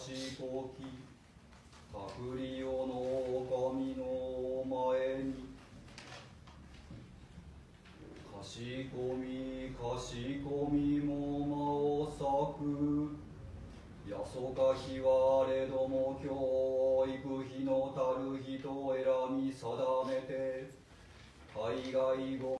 しこき隔離用の神の前に賢み賢みも間を咲く。やそかきはれども教育費のたる人選み定めて海外語